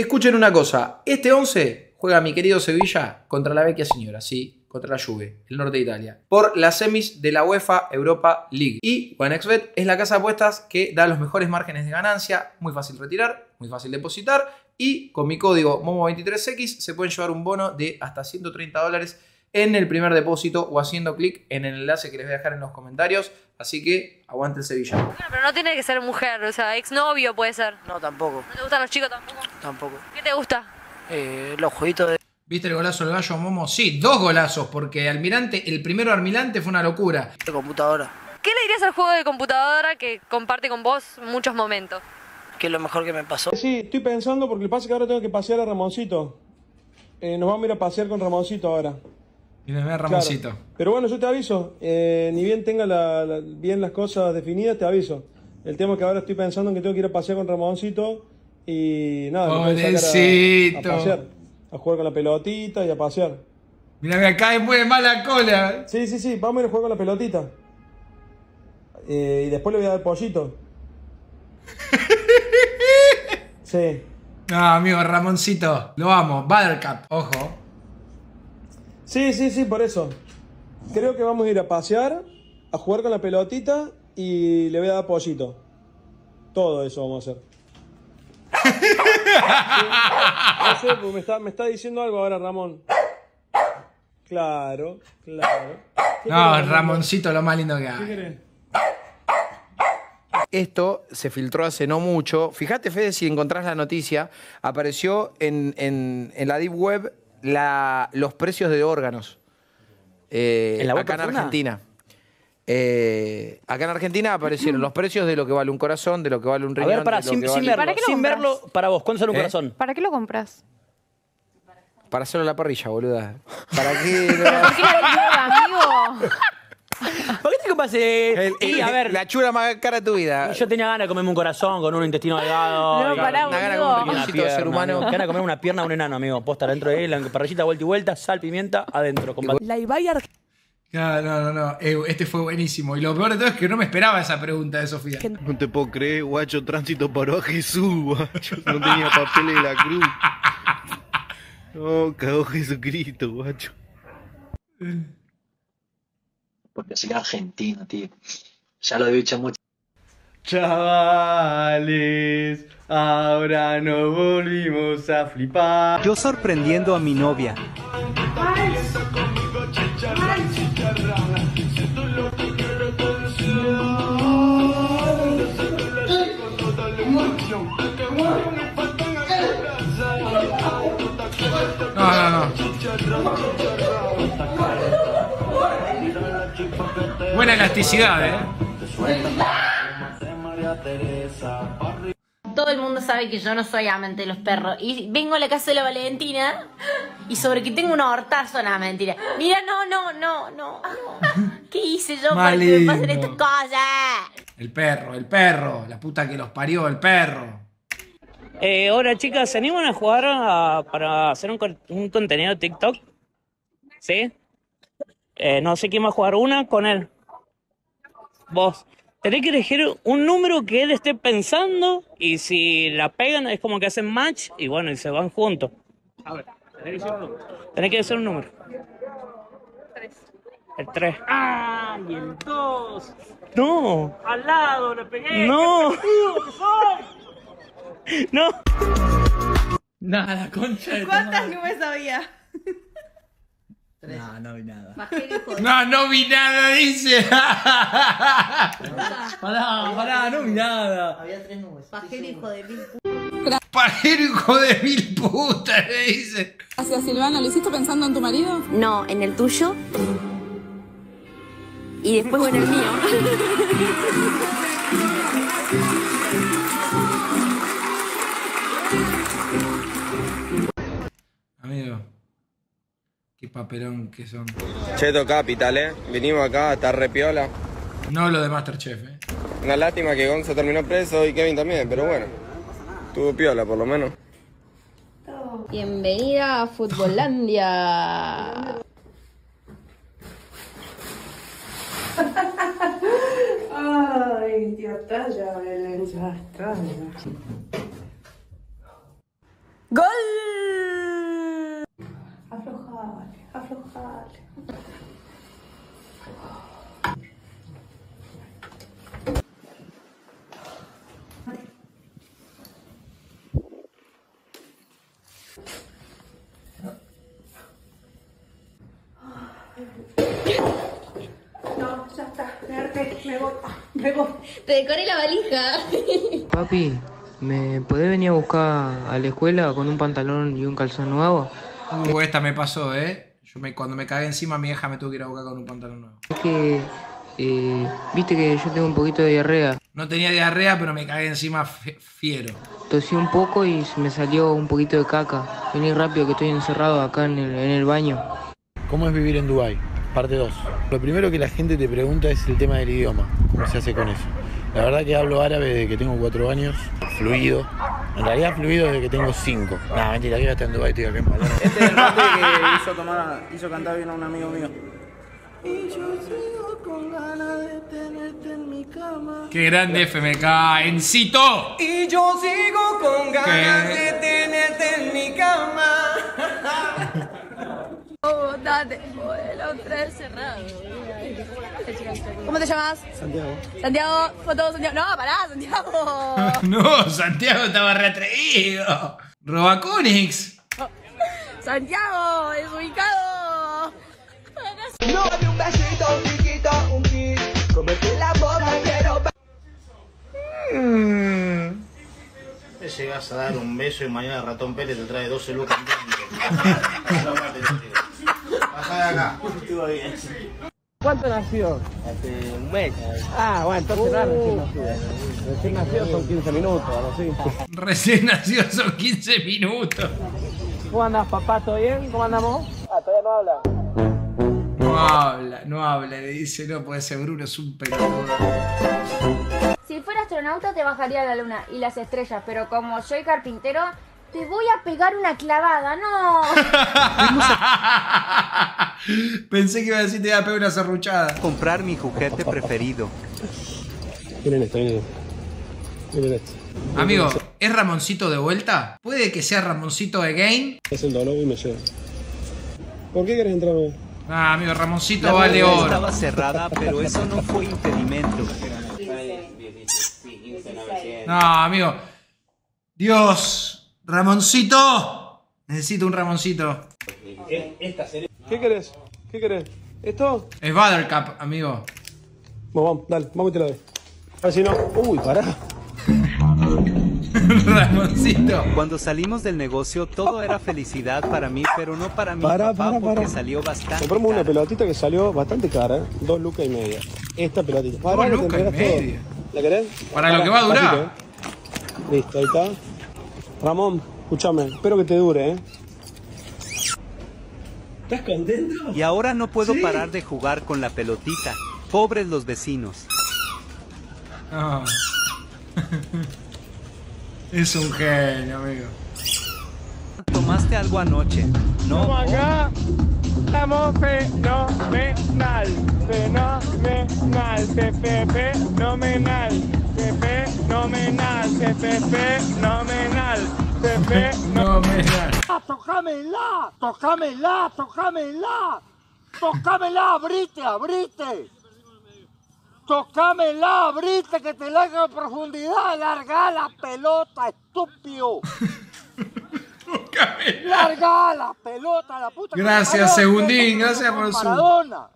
Escuchen una cosa, este 11 juega mi querido Sevilla contra la vecchia señora, sí, contra la Juve, el norte de Italia, por las semis de la UEFA Europa League. Y OneXBet es la casa de apuestas que da los mejores márgenes de ganancia, muy fácil retirar, muy fácil depositar y con mi código MOMO23X se pueden llevar un bono de hasta 130 dólares en el primer depósito o haciendo clic en el enlace que les voy a dejar en los comentarios. Así que aguante el Sevilla. Bueno, pero no tiene que ser mujer, o sea, exnovio puede ser. No, tampoco, ¿No te gustan los chicos tampoco? tampoco. ¿Qué te gusta? Eh, los jueguitos de... ¿Viste el golazo del gallo Momo? Sí, dos golazos, porque Almirante, el primero Almirante fue una locura. de computadora, ¿Qué le dirías al juego de computadora que comparte con vos muchos momentos? que es lo mejor que me pasó. Sí, estoy pensando porque el pasa es que ahora tengo que pasear a Ramoncito. Eh, nos vamos a ir a pasear con Ramoncito ahora. Y me ve Claro. Ramoncito. Pero bueno, yo te aviso. eh, ni bien tenga la- la- bien las cosas definidas, te aviso. El tema es que ahora estoy pensando en que tengo que ir a pasear con Ramoncito y nada, a a- Pobrecito. A, pasear. A jugar con la pelotita y a pasear. Mira, me cae muy mal la cola. Sí, sí, sí, vamos a ir a jugar con la pelotita. Eh, y después le voy a dar pollito. Sí. No, amigo, Ramoncito. Lo amo. Buttercup, ojo. Sí, sí, sí, por eso. Creo que vamos a ir a pasear, a jugar con la pelotita y le voy a dar pollito. Todo eso vamos a hacer. Sí, no sé, me está, me está diciendo algo ahora Ramón. Claro, claro. ¿Qué No, querés, Ramoncito, lo más lindo que ¿Qué hay. querés? Esto se filtró hace no mucho. Fíjate, Fede, si encontrás la noticia, apareció en, en- en la Deep Web la- los precios de órganos. Eh, ¿En la web acá en? Argentina. Eh, acá en Argentina aparecieron los precios de lo que vale un corazón, de lo que vale un A riñón. ver, para, de lo sin, que sin vale- verlo, ¿Para qué lo sin compras? verlo, para vos, ¿cuánto sale un ¿Eh? corazón? ¿Para qué lo compras? Para hacerlo a la parrilla, boluda. ¿Para qué? ¿Por qué amigo? ¿Por qué te compras? eh, El- y, el- a ver, la chura más cara de tu vida. yo tenía ganas de comerme un corazón con un intestino delgado. No, y- pará, Una gana como un Una riñoncito de ser humano. amigo. Ganas de comer una pierna a un enano, amigo. Posta dentro de él, la parrillita vuelta y vuelta, sal, pimienta, adentro. con La Ibai No, no, no, no. Eh, este fue buenísimo. Y lo peor de todo es que no me esperaba esa pregunta de Sofía. No te puedo creer, guacho, tránsito paró a Jesús, guacho. No tenía papeles de la cruz. No, cagó Jesucristo, guacho. Porque soy argentino, tío. Ya lo he dicho mucho. Chavales, ahora nos volvimos a flipar. Yo sorprendiendo a mi novia. No, Buena elasticidad, ¿eh? Todo el mundo sabe que yo no soy amante de los perros. Y vengo a la casa de la Valentina y sobre que tengo un hortazo, nada, mentira. Mira, no, no, no, no. ¿Qué hice yo para que me pasen estas cosas? El perro, el perro. La puta que los parió, el perro. Eh, hola chicas, ¿se animan a jugar a- para hacer un, con- un contenido de TikTok? ¿Sí? Eh, no sé quién va a jugar una con él. Vos. Tenés que elegir un número que él esté pensando y si la pegan es como que hacen match y bueno, y se van juntos. A ver, tenés que decir un número. Tenés que decir un número. El 3. ¡Ah! Y el 2. No. Al lado, le pegué. No. No. Nada, concha de ¿Cuántas madre. nubes No, no vi nada. No, no vi nada, dice. Pará, pará, no vi nada. Había tres nubes. Pajero hijo de mil Pajero hijo de mil putas, le dice. Hacia Silvana, ¿lo hiciste pensando en tu marido? No, en el tuyo. Y después, bueno, el mío. Qué papelón que son. Cheto Capital, eh. Vinimos acá a estar repiola. No lo de Masterchef, eh. Una lástima que Gonzo terminó preso y Kevin también, pero bueno. Tuvo piola, por lo menos. Bienvenida a Futbolandia. Ay, Dios, talla, Belén, ya, talla. ¡Gol! Aflojale, No, ya está, me harté, me voy, ah, me voy. Te decoré la valija. Papi, ¿me podés venir a buscar a la escuela con un pantalón y un calzón nuevo? Uh, esta me pasó, ¿eh? Yo me, cuando me cagué encima, mi hija me tuvo que ir a buscar con un pantalón nuevo. Es que, eh, viste que yo tengo un poquito de diarrea. No tenía diarrea, pero me cagué encima fiero. Tosí un poco y me salió un poquito de caca. Vení rápido que estoy encerrado acá en el, en el baño. ¿Cómo es vivir en Dubái? Parte 2. Lo primero que la gente te pregunta es el tema del idioma. ¿Cómo se hace con eso? La verdad que hablo árabe desde que tengo 4 años, fluido. En realidad fluido desde que tengo 5. Nah, mentira, que hasta en Dubái estoy acá en Palermo. Este es el rap que hizo, tomar, hizo cantar bien a un amigo mío. Y yo sigo con ganas de tenerte en mi cama. ¡Qué grande FMK! ¡Encito! Y yo sigo con ganas ¿Qué? de tenerte en mi cama. Oh, el cerrado. ¿Cómo te llamas? Santiago. Santiago, foto Santiago. No, pará, Santiago. No, Santiago estaba reatreído. Robacunix. Santiago, desubicado. No de un besito, un piquito, un kiss. Comerte la boca, quiero. Te llegas a dar un beso y mañana Ratón Pérez te trae 12 lucas acá. Estuvo bien. ¿Cuánto nació? Hace un mes. Ah, bueno, entonces nada, recién nacido. Recién nacido son 15 minutos, algo así. Recién nació, son 15 minutos. ¿Cómo andas, papá? ¿Todo bien? ¿Cómo andamos? Ah, todavía no habla. No habla, no habla. Le dice, no puede ser Bruno, es un pelotudo. Si fuera astronauta te bajaría a la luna y las estrellas, pero como soy carpintero, te voy a pegar una clavada, no. Pensé que iba a decir te iba a pegar una serruchada. Comprar mi juguete preferido. Miren esto, miren esto. Miren esto. Amigo, ¿es Ramoncito de vuelta? ¿Puede que sea Ramoncito again? Es el dolor y me lleva. ¿Por qué querés entrar hoy? Ah, amigo, Ramoncito La vale oro. estaba cerrada, pero eso no fue impedimento. No, amigo. Dios, Ramoncito. Necesito un Ramoncito. ¿Qué querés? ¿Qué querés? ¿Esto? Es Buttercup, amigo. Vamos, vamos, dale, vamos y te lo doy. A ver si no. Uy, pará. Ramoncito. Cuando salimos del negocio todo era felicidad para mí, pero no para mi Pará, papá pará, porque pará. salió bastante Compramos una pelotita que salió bastante cara, ¿eh? Dos lucas y media. Esta pelotita. Te lucas y todo. media. ¿La querés? Para lo que va a durar. ¿eh? Listo, ahí está. Ramón, escúchame, espero que te dure, ¿eh? ¿Estás contento? Y ahora no puedo Sí. parar de jugar con la pelotita. Pobres los vecinos. Ah. Es un genio, amigo. ¿Tomaste algo anoche? No. Acá. Estamos fenomenal. Fenomenal. Pepe, fenomenal. Pepe, fenomenal. Pepe, fenomenal. Pepe, Fenomenal. ¡Tócamela! ¡Tócamela! ¡Tócamela! ¡Tócamela! ¡Abrite! ¡Abrite! ¡Tócamela! ¡Abrite! ¡Que te larga en profundidad! ¡Larga la pelota, estúpido! ¡Larga la pelota, la puta! Gracias! Segundín, Gol gracias por su- Maradona.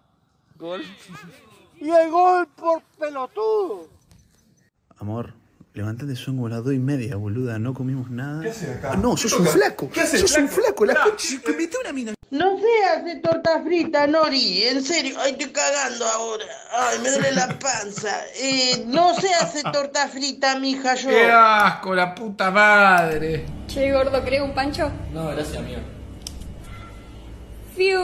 Y el gol por pelotudo. Amor, levantate, son como las dos y media, boluda. No comimos nada. ¿Qué haces acá? Ah, no, sos un flaco. ¿Qué haces, Sos un flaco? flaco. La concha, que mete una mina. No se hace torta frita, Nori. En serio, ay, estoy cagando ahora. Ay, me duele la panza. Eh, no se hace torta frita, mija, yo. ¡Qué asco, la puta madre! Che, gordo, ¿querés un pancho? No, gracias, amigo. Fiu.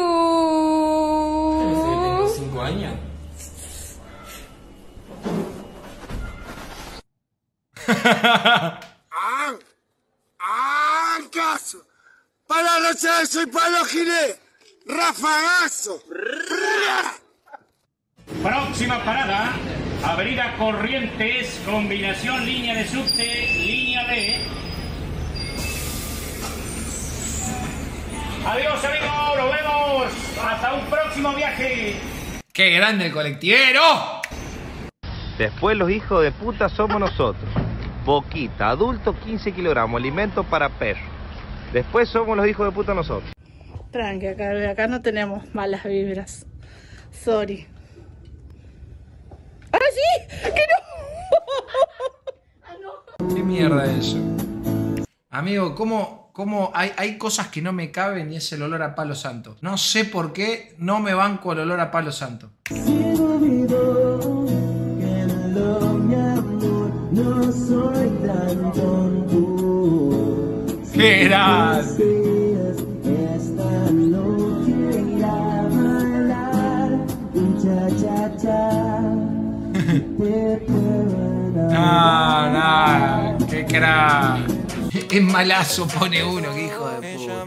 ¡Ah! ¡Ah! ¡Caso! ¡Para los soy Pablo Giles! ¡Rafagazo! Próxima parada, Avenida Corrientes, combinación línea de subte, línea B. Adiós, amigos. Nos vemos. Hasta un próximo viaje. ¡Qué grande el colectivero! Después los hijos de puta somos nosotros. Boquita, adulto 15 kilogramos, alimento para perros. Después somos los hijos de puta nosotros. Tranqui, acá, acá no tenemos malas vibras. Sorry. ¡Ah, sí! ¡Que no! ¿Qué mierda es eso? Amigo, ¿cómo, cómo hay, hay cosas que no me caben y es el olor a palo santo? No sé por qué no me banco el olor a palo santo. Soy tan tonto. ¡Qué grande! No, no, qué crack. Es malazo, pone uno, hijo de puta.